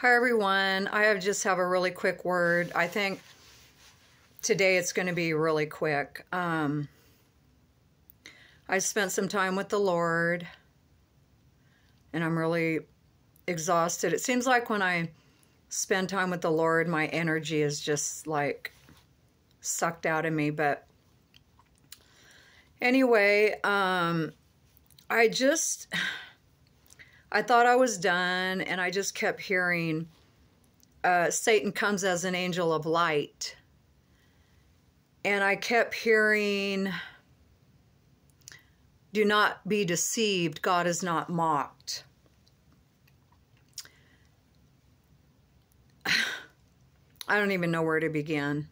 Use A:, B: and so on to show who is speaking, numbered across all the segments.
A: Hi, everyone. I just have a really quick word. I think today it's going to be really quick. Um, I spent some time with the Lord, and I'm really exhausted. It seems like when I spend time with the Lord, my energy is just like sucked out of me. But anyway, um, I just. I thought I was done, and I just kept hearing uh, Satan comes as an angel of light. And I kept hearing, do not be deceived, God is not mocked. I don't even know where to begin.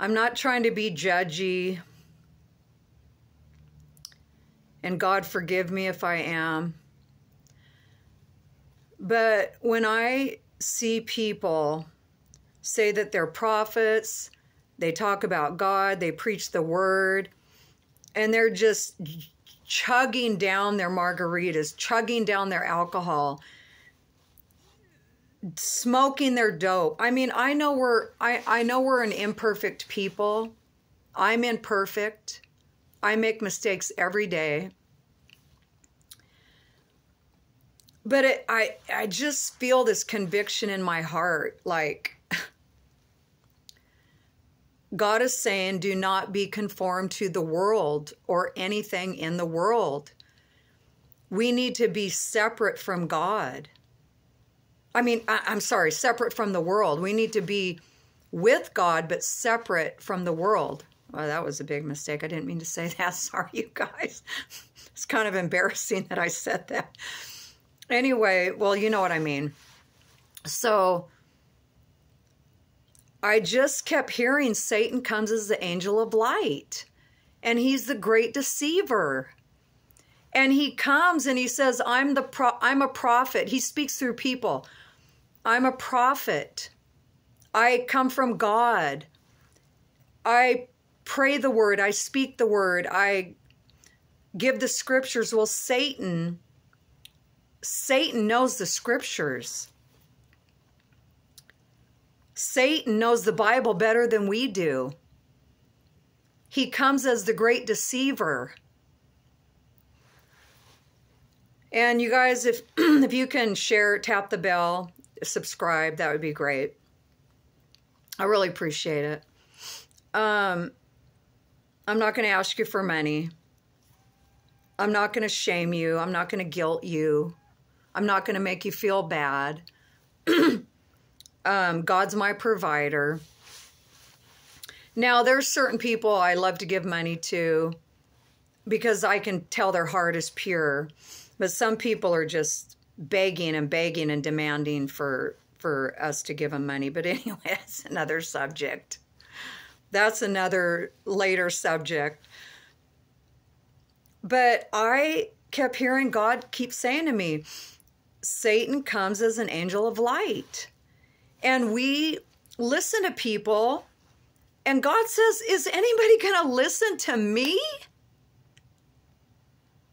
A: I'm not trying to be judgy. And God forgive me if I am. But when I see people say that they're prophets, they talk about God, they preach the word, and they're just chugging down their margaritas, chugging down their alcohol, smoking their dope. I mean, I know we're I, I know we're an imperfect people. I'm imperfect. I make mistakes every day. But it, I, I just feel this conviction in my heart like, God is saying, do not be conformed to the world or anything in the world. We need to be separate from God. I mean, I, am sorry, separate from the world. We need to be with God, but separate from the world. Well, that was a big mistake. I didn't mean to say that. Sorry, you guys. It's kind of embarrassing that I said that. Anyway, well, you know what I mean. So I just kept hearing Satan comes as the angel of light, and he's the great deceiver. And he comes and he says, "I'm the pro- I'm a prophet." He speaks through people. I'm a prophet. I come from God. I pray the word, I speak the word, I give the scriptures. Well, Satan, Satan knows the scriptures. Satan knows the Bible better than we do. He comes as the great deceiver. And you guys, if if you can share, tap the bell, subscribe, that would be great. I really appreciate it. Um, I'm not going to ask you for money. I'm not going to shame you. I'm not going to guilt you. I'm not going to make you feel bad. um, God's my provider. Now, there's certain people I love to give money to because I can tell their heart is pure. But some people are just begging and begging and demanding for for us to give them money. But anyway, that's another subject that's another later subject. But I kept hearing God keep saying to me, Satan comes as an angel of light. And we listen to people, and God says, Is anybody going to listen to me?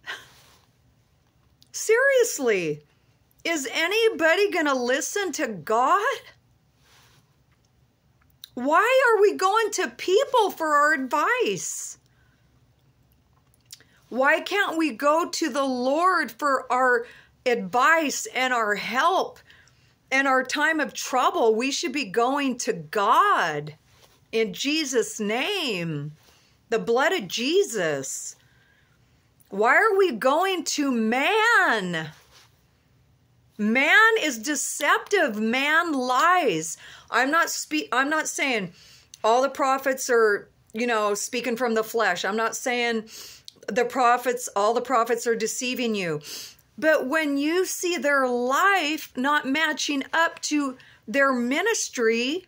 A: Seriously, is anybody going to listen to God? Why are we going to people for our advice? Why can't we go to the Lord for our advice and our help and our time of trouble? We should be going to God in Jesus' name, the blood of Jesus. Why are we going to man? Man is deceptive. Man lies. I'm not speak I'm not saying all the prophets are, you know, speaking from the flesh. I'm not saying the prophets all the prophets are deceiving you. But when you see their life not matching up to their ministry,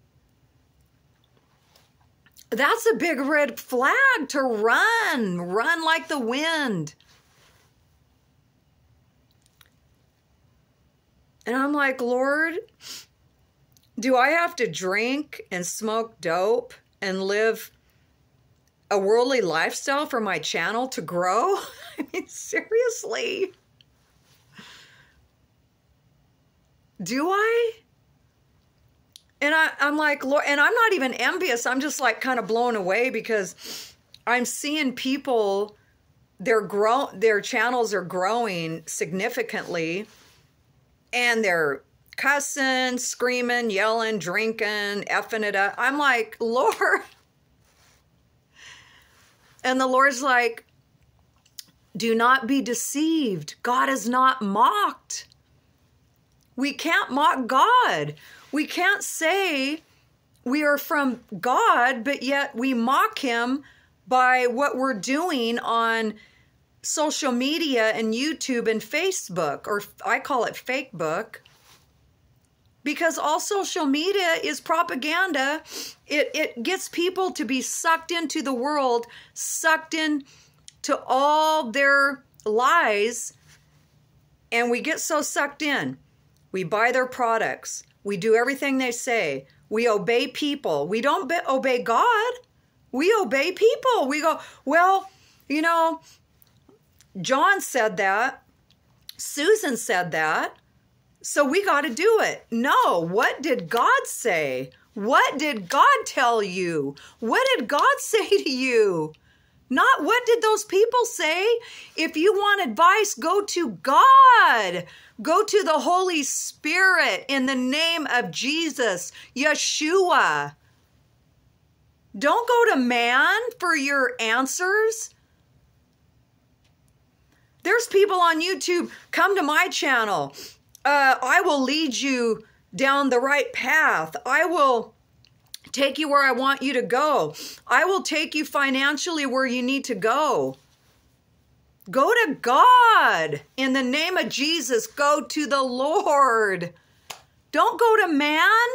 A: that's a big red flag to run, run like the wind. And I'm like, Lord, do I have to drink and smoke dope and live a worldly lifestyle for my channel to grow? I mean, seriously. Do I? And I, I'm like, Lord, and I'm not even envious. I'm just like kind of blown away because I'm seeing people, their grow, their channels are growing significantly, and they're cussing, screaming, yelling, drinking, effing it up. I'm like, Lord. And the Lord's like, do not be deceived. God is not mocked. We can't mock God. We can't say we are from God, but yet we mock Him by what we're doing on social media and YouTube and Facebook, or I call it fake book. Because all social media is propaganda. It, it gets people to be sucked into the world, sucked in to all their lies, and we get so sucked in. We buy their products. We do everything they say. We obey people. We don't be- obey God. We obey people. We go, well, you know, John said that. Susan said that. So we got to do it. No, what did God say? What did God tell you? What did God say to you? Not what did those people say? If you want advice, go to God. Go to the Holy Spirit in the name of Jesus, Yeshua. Don't go to man for your answers. There's people on YouTube, come to my channel. Uh, I will lead you down the right path. I will take you where I want you to go. I will take you financially where you need to go. Go to God. In the name of Jesus, go to the Lord. Don't go to man.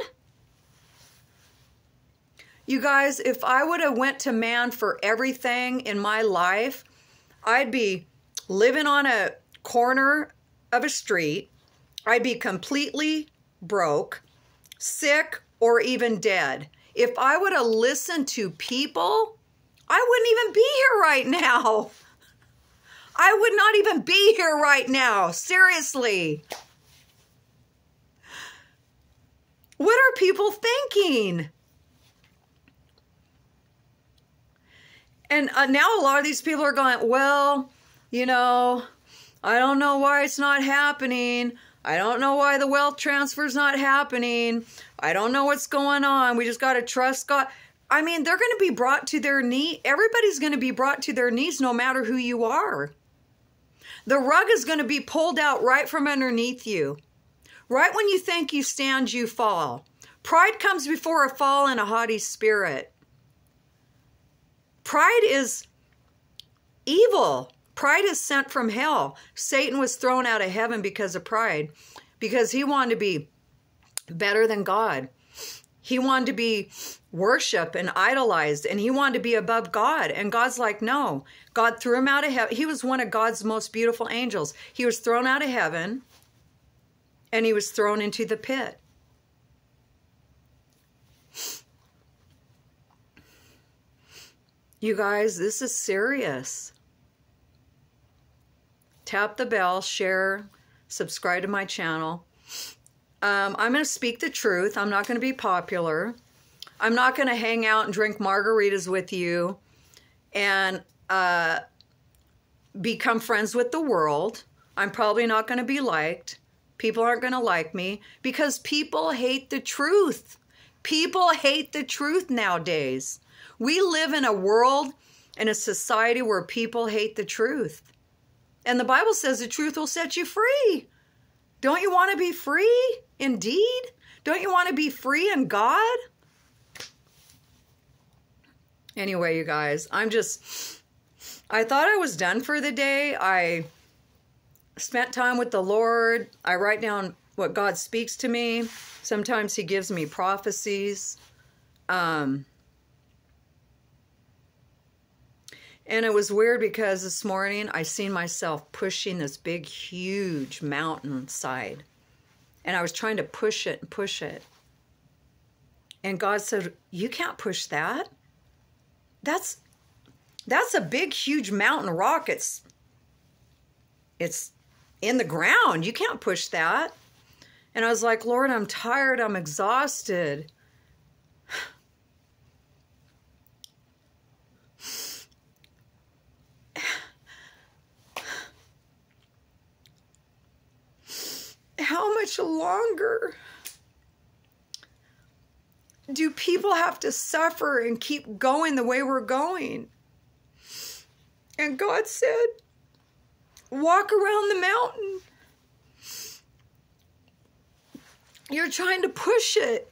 A: You guys, if I would have went to man for everything in my life, I'd be living on a corner of a street. I'd be completely broke, sick, or even dead. If I would have listened to people, I wouldn't even be here right now. I would not even be here right now. Seriously. What are people thinking? And uh, now a lot of these people are going, well, you know, I don't know why it's not happening. I don't know why the wealth transfer is not happening. I don't know what's going on. We just got to trust God. I mean, they're going to be brought to their knee. Everybody's going to be brought to their knees no matter who you are. The rug is going to be pulled out right from underneath you. Right when you think you stand, you fall. Pride comes before a fall and a haughty spirit. Pride is evil. Pride is sent from hell. Satan was thrown out of heaven because of pride, because he wanted to be better than God. He wanted to be worshiped and idolized, and he wanted to be above God. And God's like, no. God threw him out of heaven. He was one of God's most beautiful angels. He was thrown out of heaven, and he was thrown into the pit. You guys, this is serious. Tap the bell, share, subscribe to my channel. Um, I'm going to speak the truth. I'm not going to be popular. I'm not going to hang out and drink margaritas with you and uh, become friends with the world. I'm probably not going to be liked. People aren't going to like me because people hate the truth. People hate the truth nowadays. We live in a world in a society where people hate the truth. And the Bible says the truth will set you free. Don't you want to be free indeed? Don't you want to be free in God? Anyway, you guys, I'm just, I thought I was done for the day. I spent time with the Lord. I write down what God speaks to me. Sometimes He gives me prophecies. Um, And it was weird because this morning I seen myself pushing this big, huge mountainside. And I was trying to push it and push it. And God said, You can't push that. That's that's a big, huge mountain rock. It's it's in the ground. You can't push that. And I was like, Lord, I'm tired. I'm exhausted. How much longer do people have to suffer and keep going the way we're going? And God said, walk around the mountain. You're trying to push it.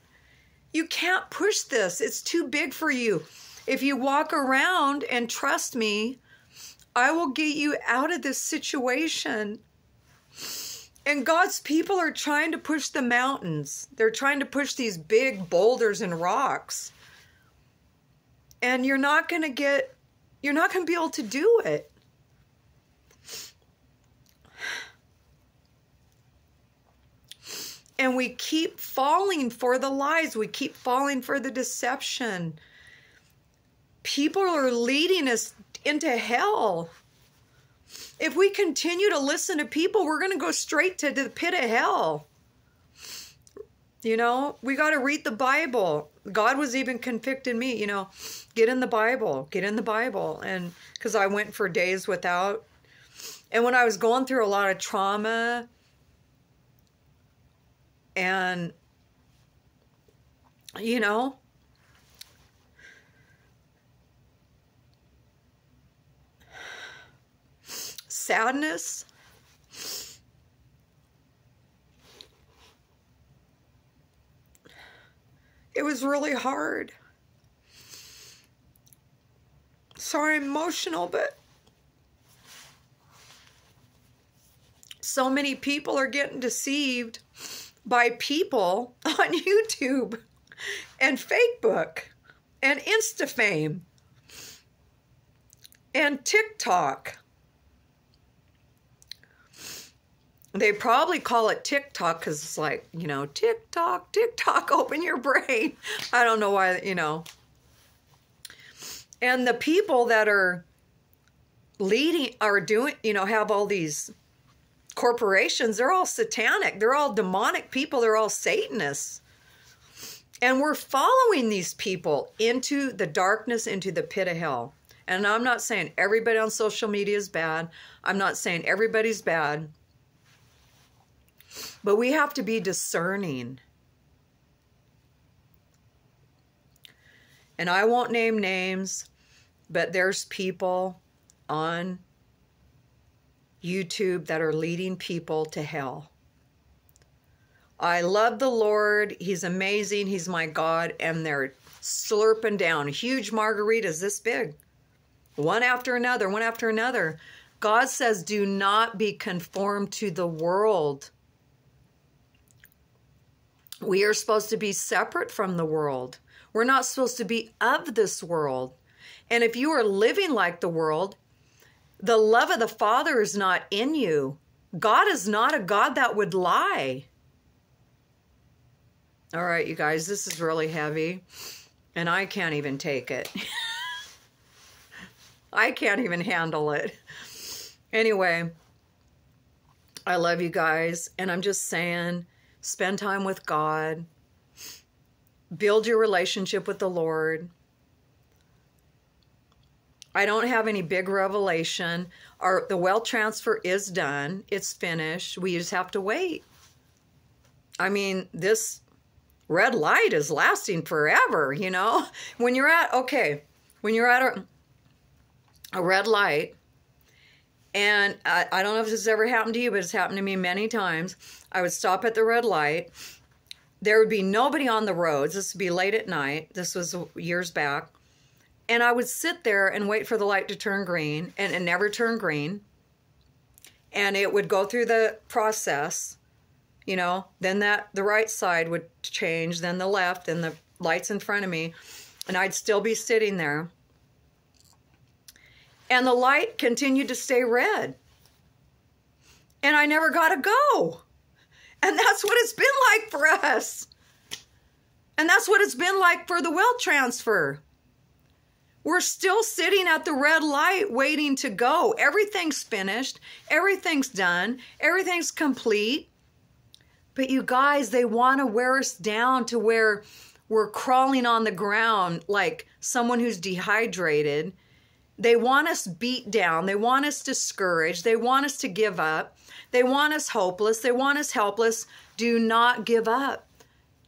A: You can't push this. It's too big for you. If you walk around and trust me, I will get you out of this situation. And God's people are trying to push the mountains. They're trying to push these big boulders and rocks. And you're not going to get, you're not going to be able to do it. And we keep falling for the lies. We keep falling for the deception. People are leading us into hell. If we continue to listen to people, we're going to go straight to the pit of hell. You know, we got to read the Bible. God was even convicting me, you know, get in the Bible, get in the Bible. And because I went for days without. And when I was going through a lot of trauma and, you know, sadness. It was really hard. Sorry, emotional, but so many people are getting deceived by people on YouTube and Facebook and InstaFame and TikTok. They probably call it TikTok because it's like, you know, TikTok, TikTok, open your brain. I don't know why, you know. And the people that are leading, are doing, you know, have all these corporations, they're all satanic. They're all demonic people. They're all Satanists. And we're following these people into the darkness, into the pit of hell. And I'm not saying everybody on social media is bad. I'm not saying everybody's bad. But we have to be discerning. And I won't name names, but there's people on YouTube that are leading people to hell. I love the Lord. He's amazing. He's my God. And they're slurping down huge margaritas this big, one after another, one after another. God says, do not be conformed to the world we are supposed to be separate from the world. We're not supposed to be of this world. And if you are living like the world, the love of the Father is not in you. God is not a God that would lie. All right, you guys, this is really heavy, and I can't even take it. I can't even handle it. Anyway, I love you guys, and I'm just saying spend time with God, build your relationship with the Lord. I don't have any big revelation. Our the wealth transfer is done. It's finished. We just have to wait. I mean, this red light is lasting forever, you know? When you're at okay, when you're at a, a red light, and I, I don't know if this has ever happened to you, but it's happened to me many times. I would stop at the red light. There would be nobody on the roads. This would be late at night. This was years back. And I would sit there and wait for the light to turn green, and it never turned green. And it would go through the process, you know, then that the right side would change, then the left, and the lights in front of me, and I'd still be sitting there. And the light continued to stay red. And I never got to go. And that's what it's been like for us. And that's what it's been like for the wealth transfer. We're still sitting at the red light waiting to go. Everything's finished. Everything's done. Everything's complete. But you guys, they want to wear us down to where we're crawling on the ground like someone who's dehydrated. They want us beat down. They want us discouraged. They want us to give up. They want us hopeless. They want us helpless. Do not give up.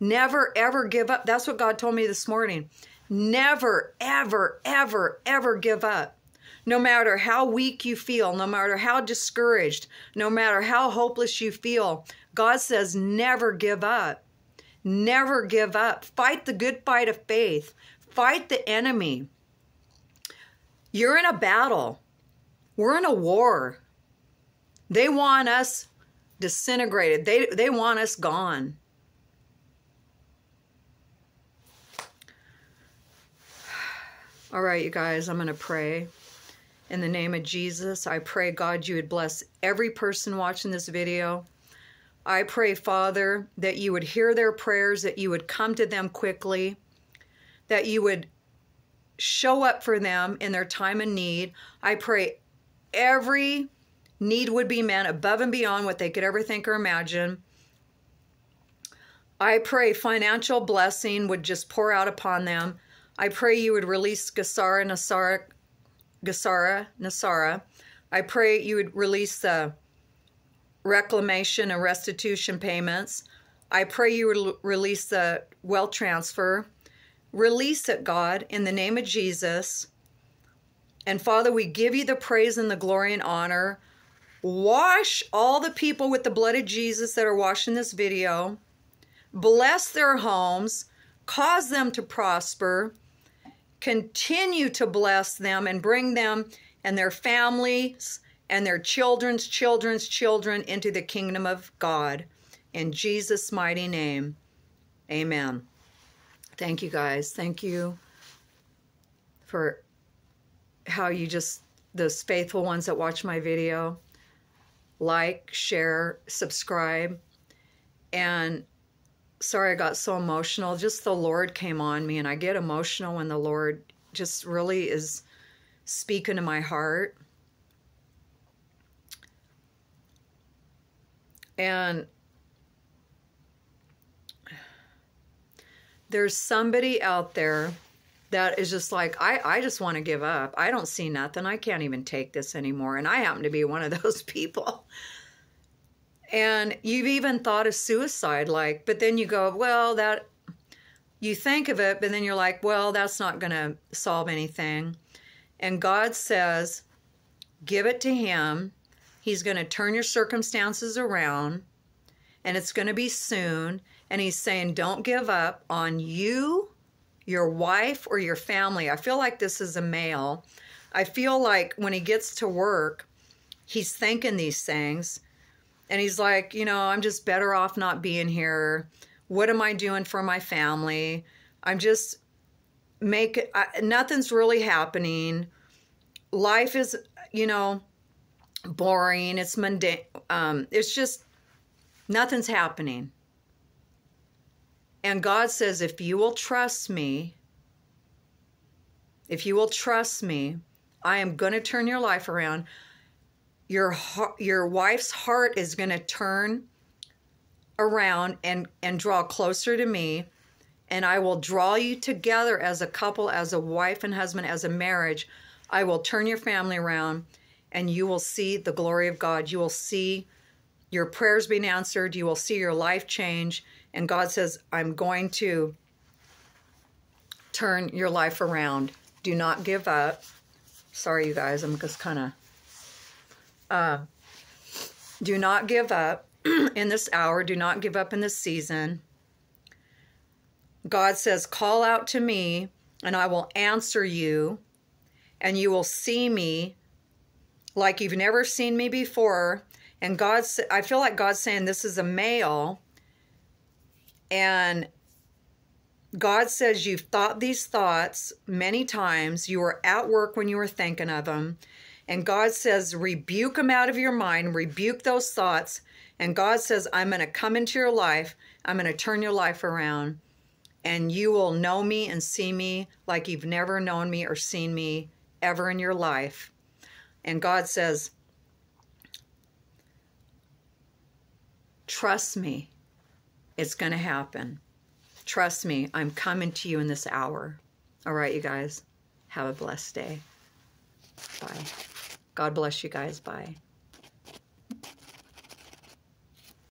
A: Never, ever give up. That's what God told me this morning. Never, ever, ever, ever give up. No matter how weak you feel, no matter how discouraged, no matter how hopeless you feel, God says never give up. Never give up. Fight the good fight of faith. Fight the enemy. You're in a battle. We're in a war. They want us disintegrated. They, they want us gone. All right, you guys, I'm going to pray. In the name of Jesus, I pray, God, you would bless every person watching this video. I pray, Father, that you would hear their prayers, that you would come to them quickly, that you would show up for them in their time of need. I pray every need would be met above and beyond what they could ever think or imagine. I pray financial blessing would just pour out upon them. I pray you would release GESARA NESARA, GESARA NESARA. I pray you would release the reclamation and restitution payments. I pray you would release the wealth transfer. Release it, God, in the name of Jesus. And Father, we give you the praise and the glory and honor. Wash all the people with the blood of Jesus that are watching this video. Bless their homes. Cause them to prosper continue to bless them and bring them and their families and their children's children's children into the kingdom of God. In Jesus' mighty name, amen. Thank you guys. Thank you for how you just, those faithful ones that watch my video, like, share, subscribe, and sorry I got so emotional. Just the Lord came on me, and I get emotional when the Lord just really is speaking to my heart. And there's somebody out there that is just like, I, I just want to give up. I don't see nothing. I can't even take this anymore. And I happen to be one of those people and you've even thought of suicide like but then you go well that you think of it but then you're like well that's not going to solve anything and god says give it to him he's going to turn your circumstances around and it's going to be soon and he's saying don't give up on you your wife or your family i feel like this is a male i feel like when he gets to work he's thinking these things and he's like, you know, I'm just better off not being here. What am I doing for my family? I'm just make I, nothing's really happening. Life is, you know, boring. It's mundane. Um, it's just nothing's happening. And God says, if you will trust me, if you will trust me, I am going to turn your life around. Your your wife's heart is going to turn around and and draw closer to me. And I will draw you together as a couple as a wife and husband as a marriage. I will turn your family around and you will see the glory of God. You will see your prayers being answered. You will see your life change and God says I'm going to turn your life around do not give up sorry you guys I'm just kind of uh, do not give up in this hour. Do not give up in this season. God says, Call out to me, and I will answer you, and you will see me like you've never seen me before. And God, I feel like God's saying this is a male, and God says you've thought these thoughts many times. You were at work when you were thinking of them. And God says, rebuke them out of your mind, rebuke those thoughts. And God says, I'm going to come into your life. I'm going to turn your life around. And you will know me and see me like you've never known me or seen me ever in your life. And God says, trust me. It's going to happen. Trust me, I'm coming to you in this hour. All right, you guys. Have a blessed day. Bye. God bless you guys. Bye.